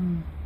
Mm.